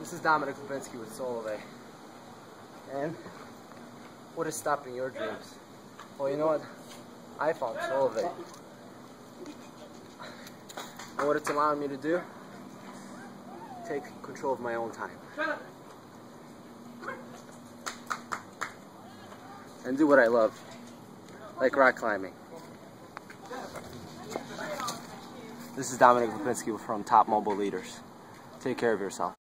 This is Dominik Lipinski with Solavei. And what is stopping your dreams? Well, you know what? I found Solavei. And what it's allowing me to do? Take control of my own time. And do what I love. Like rock climbing. This is Dominik Lipinski from Top Mobile Leaders. Take care of yourself.